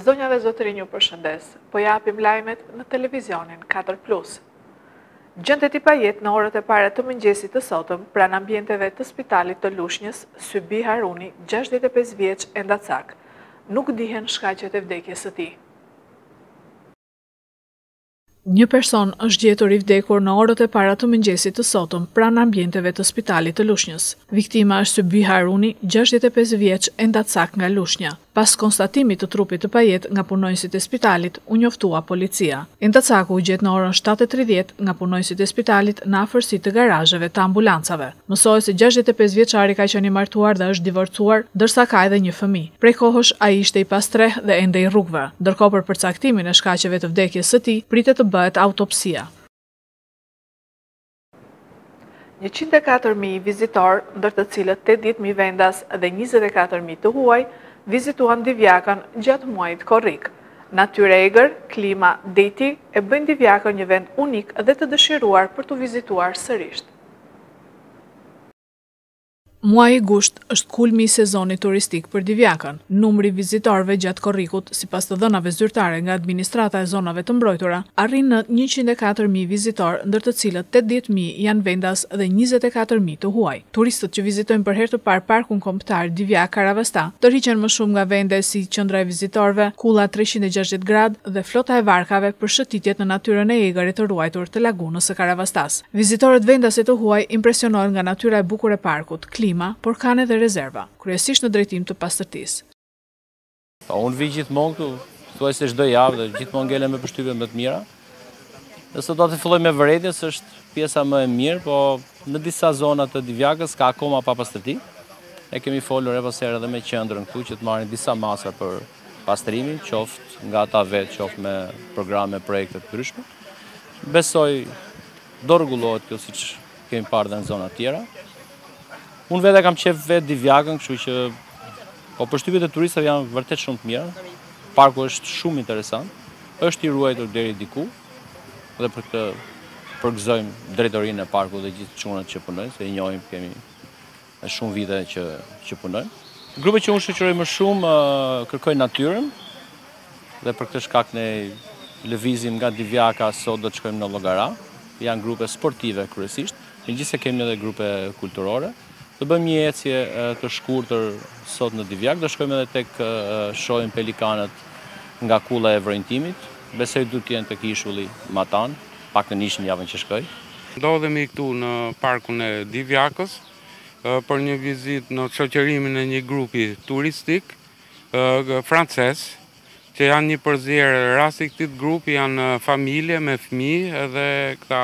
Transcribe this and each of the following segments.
Zonja dhe zotërinj ju përshëndes, po japim lajmet në televizionin 4 Plus. Gjendet i pajetë në orët e para të mëngjesit të sotëm, pranë ambienteve të spitalit të Lushnjës, Sybi Haruni, 65 vjeç endacak, nuk dihen shkaqet e vdekjes së tij. Një person është gjetur i vdekur në orët e para të mëngjesit të sotëm pranë ambienteve të spitalit të Lushnjës. Viktima është Sybi Haruni, gjashtëdhjetë e pesë vjeç, endacak nga Lushnja. Pas konstatimit të trupit të pajetë nga punonjësit e spitalit, u njoftua policia. Endacaku u gjet në orën shtatë e tridhjetë nga punonjësit e spitalit në afërsi të garazheve të ambulancave. Mësohet se gjashtëdhjetë e pesë vjeçari ka qenë i martuar dhe është divorcuar, ndërsa ka edhe një fëmijë. Prej kohësh ai ishte i pastrehë dhe endej rrugëve. Ndërkohë për përcaktimin e shkaqeve të vdekjes së tij, pritet të bëhet autopsia. Njëqind e katër mijë vizitorë, ndër të cilët tetëdhjetë mijë vendas dhe njëzet e katër mijë të huaj, vizituan Divjakën gjatë muajit korrik. Natyra e egër, klima, deti, e bëjnë Divjakën një vend unik dhe të dëshiruar për t'u vizituar sërisht. Muaji gusht është kulmi i sezonit turistik për Divjakën. Numri i vizitorëve gjatë korrikut, sipas të dhënave zyrtare nga Administrata e Zonave të Mbrojtura, arrin në njëqind e katër mijë vizitorë, ndër të cilët tetëdhjetë mijë janë vendas dhe njëzet e katër mijë të huaj. Turistët që vizitojnë për herë të parë Parkun Kombëtar Divjakë Karavasta, tërhiqen më shumë nga vende si Qendra e Vizitorëve, Kulla treqind e gjashtëdhjetë gradë dhe Flota e Varkave për shëtitje në natyrën e egër e të ruajtur të Lagunës së Karavastasë. Vizitorët vendas e të huaj impresionohen nga natyra e bukur e parkut, klima, por kanë edhe rezerva, kryesisht në drejtim të pastërtisë. Po, unë vij gjithmonë këtu, thuajse çdo javë dhe gjithmonë ngelem me përshtypje më të mira. Nëse do të filloj me vërejtje, se është pjesa më e mirë, po në disa zona të Divjakës ka akoma papastërti. Ne kemi folur herë pas here edhe me qendrën këtu që të marrin disa masa për pastrimin, qoftë nga ata vetë, qoftë me programe, projekte të ndryshme. Besoj, do rregullohet kjo siç e kemi parë dhe në zonat tjera. Unë vetë e kam qejf vetë Divjakën, kështu që po përshtypjet e turistëve janë vërtet shumë të mira, parku është shumë interesant, është i ruajtur deri diku, dhe për këtë përgëzojmë drejtorinë e parkut dhe gjithë çunat që punojnë, se i njojmë kemi Është shumë vite që që punojmë. Grupet që unë shoqëroj më shumë kërkojnë natyrën dhe për këtë shkak ne lëvizim nga Divjaka sot do të shkojmë në Llogara. Janë grupe sportive kryesisht, megjithëse kemi edhe grupe kulturore. Do bëjmë një ecje të shkurtër sot në Divjak, do shkojmë edhe tek shohim pelikanët nga kulla e vrojtimit. Besoj do të jenë tek ishulli matanë. Pak të nismë javën që shkoi. Ndodhemi këtu në Parkun e Divjakës për një vizitë në shoqërimin e një grupi turistik francez, që janë një përzierje, rasti i këtij grupi janë familje me fmi edhe këta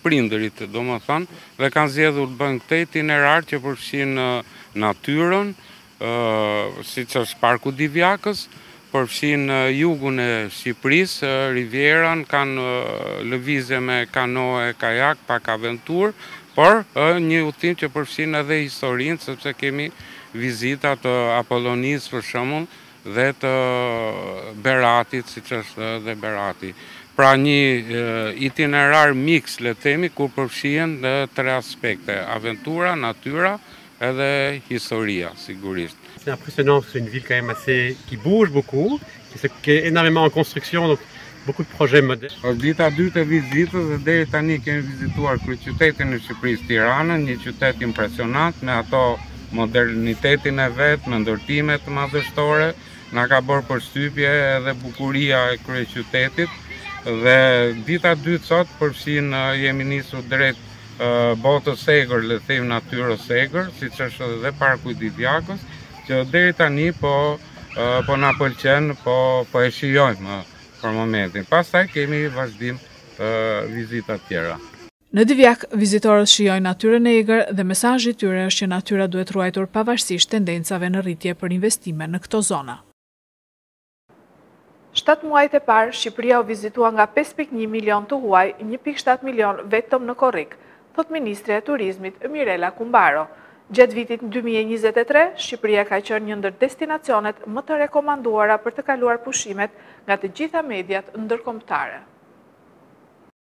prindërit, do më thënë, dhe kanë zgjedhur të bëjnë këtë itinerar që përfshin natyrën, siç është Parku i Divjakës, përfshin jugun e Shqipërisë, Rivierën, kanë lëvizje me kanoe, kajak, pak aventurë, por një udhëtim që përfshin edhe historinë, sepse kemi vizita të Apollonisë për shembull dhe të Beratit, siç është dhe Berati. Pra një itinerar miks, le të themi, ku përfshihen tre aspekte, aventura, natyra Edhe historia, sigurisht. C'est impressionnant parce que c'est une ville quand même assez qui bouge beaucoup, qui se qui est énormément en construction donc beaucoup de projets modernes. Është dita e dytë e vizitës dhe deri tani kemi vizituar kryeqytetin e Shqipërisë Tiranën, një qytet impresionant me ato modernitetin e vet, me ndërtimet madhështore, na ka bërë përshtypje edhe bukuria e kryeqytetit dhe dita e dytë sot përfshin jemi nisur drejt botës së egër, le të themi natyrës së egër, siç është edhe parku i Divjakës, që deri tani po po na pëlqen, po po e shijojmë për momentin. Pastaj kemi vazhdim vizitat e tjera. Në Divjak, vizitorët shijojnë natyrën e egër dhe mesazhi i tyre është që natyra duhet ruajtur pavarësisht tendencave në rritje për investime në këto zona. Shtatë muajt e parë, Shqipëria u vizitua nga pesë pikë një milion të huaj, një pikë shtatë milion vetëm në korrik, thotë ministrja e Turizmit, Mirela Kumbaro. Gjatë vitit dy mijë e njëzet e tre, Shqipëria ka qenë një ndër destinacionet më të rekomanduara për të kaluar pushimet nga të gjitha mediat ndërkombëtare.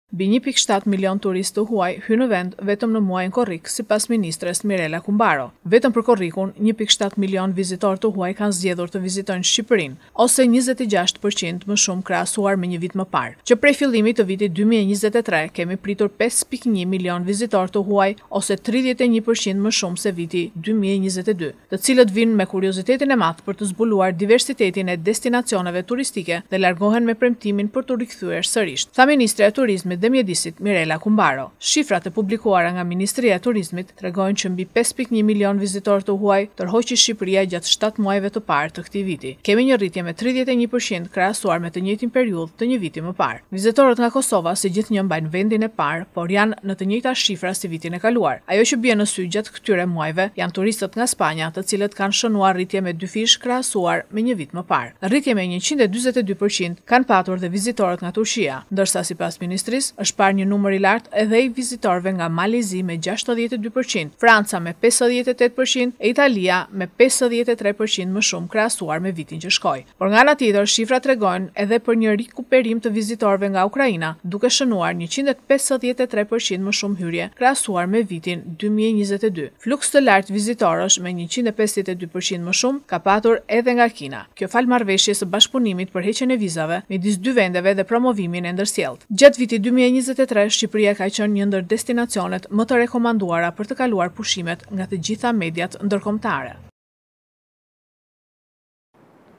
Mbi një pikë shtatë milionë turistë të huaj hynë në vend vetëm në muajin korrik, sipas ministres Mirela Kumbaro. Vetëm për korrikun, një pikë shtatë milionë vizitorë të huaj kanë zgjedhur të vizitojnë Shqipërinë, ose njëzet e gjashtë për qind më shumë krahasuar me një vit më parë. Që prej fillimit të vitit dy mijë e njëzet e tre, kemi pritur pesë pikë një milionë vizitorë të huaj, ose tridhjetë e një për qind më shumë se viti dy mijë e njëzet e dy. të cilët vijnë me kuriozitetin e madh për të zbuluar diversitetin e destinacioneve turistike dhe largohen me premtimin për t'u rikthyer sërisht, tha ministrja e Turizmit dhe Mjedisit, Mirela Kumbaro. Shifrat e publikuara nga Ministria e Turizmit tregojnë që mbi pesë pikë një milionë vizitorë të huaj tërhoqi Shqipëria gjatë shtatë muajve të parë të këtij viti. Kemi një rritje me tridhjetë e një për qind krahasuar me të njëjtin periudhë të një viti më parë. Vizitorët nga Kosova si gjithnjë mbajnë vendin e parë, por janë në të njëjta shifra si vitin e kaluar. Ajo që bie në sy gjatë këtyre muajve janë turistët nga Spanja të cilët kanë shënuar rritje me dyfish krahasuar me një vit më parë. Rritje me njëqind e dyzet e dy për qind kanë patur dhe vizitorët nga Turqia, ndërsa sipas ministrisë është parë një numër i lartë edhe i vizitorëve nga Malezi me gjashtëdhjetë e dy për qind, Franca me pesëdhjetë e tetë për qind e Italia me pesëdhjetë e tre për qind më shumë krahasuar me vitin që shkoi. Por nga ana tjetër shifrat tregojnë edhe për një rikuperim të vizitorëve nga Ukraina, duke shënuar njëqind e pesëdhjetë e tre për qind më shumë hyrje krahasuar me vitin dy mijë e njëzet e dy. Fluks të lartë vizitorësh me njëqind e pesëdhjetë e dy për qind më shumë ka patur edhe nga Kina, kjo falë marrëveshjes së bashkëpunimit për heqjen e vizave midis dy vendeve dhe promovimin e ndërsjelltë. Gjatë vitit dy mijë e njëzet e tre Shqipëria ka qenë një ndër destinacionet më të rekomanduara për të kaluar pushimet nga të gjitha mediat ndërkombëtare.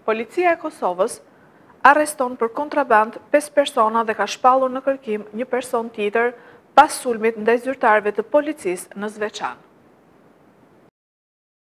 Policia e Kosovës arreston për kontrabandë pesë persona dhe ka shpallur në kërkim një person tjetër pas sulmit ndaj zyrtarëve të policisë në Zveçan.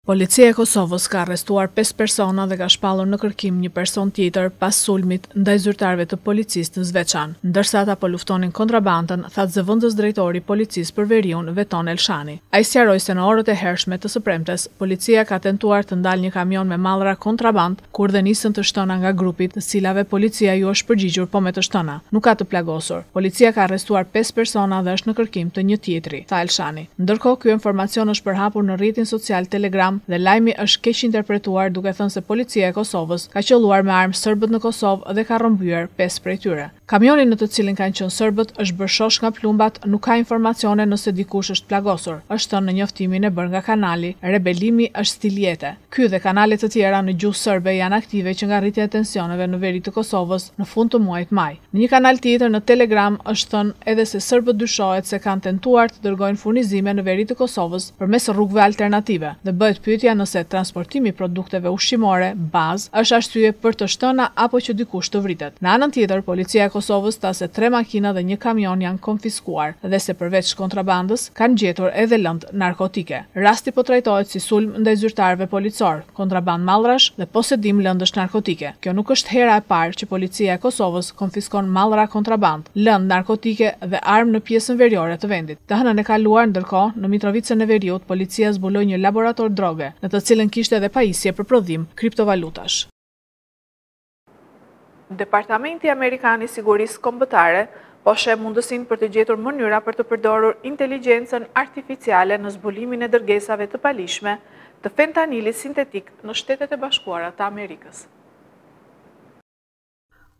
Policia e Kosovës ka arrestuar pesë persona dhe ka shpallur në kërkim një person tjetër pas sulmit ndaj zyrtarëve të policisë në Zveçan, ndërsa ata po luftonin kontrabandën, tha zëvendësdrejtori i Policisë për Veriun, Veton Elshani. Ai sqaroi se në orët e hershme të së premtes, policia ka tentuar të ndalë një kamion me mallra kontrabandë kur dhe nisën të shtëna nga grupi të cilave policia iu është përgjigjur po me të shtëna, nuk ka të plagosur. Policia ka arrestuar pesë persona dhe është në kërkim të një tjetri, tha Elshani. Ndërkohë, ky informacion është përhapur në rrjetin social Telegram dhe lajmi është keqinterpretuar duke thënë se policia e Kosovës ka qëlluar me armë sërbët në Kosovë dhe ka rrëmbyer pesë prej tyre. Kamioni në të cilin kanë qenë sërbët është bërë shosh nga plumbat, nuk ka informacione nëse dikush është plagosur, është thënë në njoftimin e bërë nga kanali, Rebelimi është stil jete. Ky dhe kanale të tjera në gjuhë sërbe janë aktive që nga rritja e tensioneve në veri të Kosovës në fund të muajit maj. Në një kanal tjetër në Telegram është thënë edhe se sërbët dyshohet se kanë tentuar të dërgojnë furnizime në veri të Kosovës, përmes rrugëve alternative dhe bëhet pyetja nëse transportimi i produkteve ushqimore bazë është arsye për të shtëna apo që dikush të vritet. Në anën tjetër, Policia e Kosovës tha se tre makina dhe një kamion janë konfiskuar dhe se përveç kontrabandës, kanë gjetur edhe lëndë narkotike. Rasti po trajtohet si sulm ndaj zyrtarëve policorë. kontrabandë mallrash dhe posedim lëndësh narkotike. Kjo nuk është hera e parë që Policia e Kosovës konfiskon mallra kontrabandë, lëndë narkotike dhe armë në pjesën veriore të vendit. Të hënën e kaluar, ndërkohë, në Mitrovicën e Veriut policia zbuloi një laborator droge, në të cilën kishte edhe pajisje për prodhim kriptovalutash. Departamenti Amerikan i Sigurisë Kombëtare po sheh mundësinë për të gjetur mënyra për të përdorur inteligjencën artificiale në zbulimin e dërgesave të paligjshme të fentanilit sintetik në Shtetet e Bashkuara të Amerikës.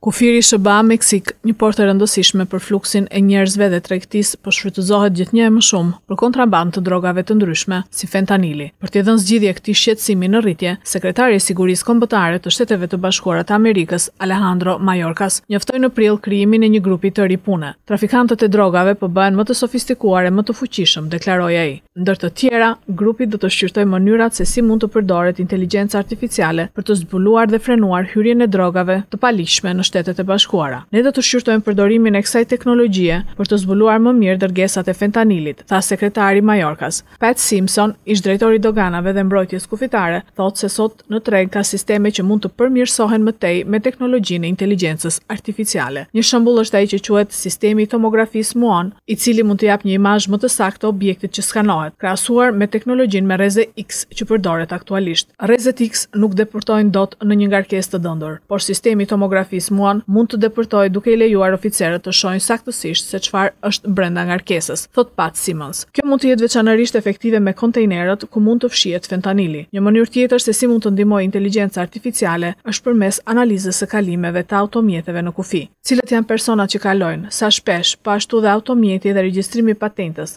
Kufiri SHBA-Meksik, një portë e rëndësishme për fluksin e njerëzve dhe tregtisë, po shfrytëzohet gjithnjë e më shumë për kontrabandë të drogave të ndryshme, si fentanili. Për t'i dhënë zgjidhje këtij shqetësimi në rritje, Sekretari i Sigurisë Kombëtare të Shteteve të Bashkuara të Amerikës, Alejandro Mayorkas, njoftoi në prill krijimin e një grupi të ri pune. Trafikantët e drogave po bëhen më të sofistikuar e më të fuqishëm, deklaroi ai. Ndër të tjera, grupi do të shqyrtojë mënyrat se si mund të përdoret inteligjenca artificiale për të zbuluar dhe frenuar hyrjen e drogave të paligjshme në Shtetet e Bashkuara. Ne do të shqyrtojmë përdorimin e kësaj teknologjie për të zbuluar më mirë dërgesat e fentanilit, tha Sekretari Mayorkas. Pat Simpson, ish-drejtor i Doganave dhe Mbrojtjes Kufitare, thotë se sot në treg ka sisteme që mund të përmirësohen më tej me teknologjinë e inteligjencës artificiale. Një shembull është ai që quhet sistemi i tomografisë muon, i cili mund të japë një imazh më të saktë të objektit që skanohet, krahasuar me teknologjinë me rreze X që përdoret aktualisht. Rrezet X nuk depërtojnë dot në një ngarkesë të dendur, por sistemi i tomografisë Muon mund të depërtojë duke i lejuar oficerët të shohin saktësisht se çfarë është brenda ngarkesës, thotë Pat Simmons. Kjo mund të jetë veçanërisht efektive me kontejnerët ku mund të fshihet fentanili. Një mënyrë tjetër se si mund të ndihmojë inteligjenca artificiale është përmes analizës së kalimeve të automjeteve në kufi. Cilët janë personat që kalojnë, sa shpesh, po ashtu dhe automjeti dhe regjistrimi i patentës,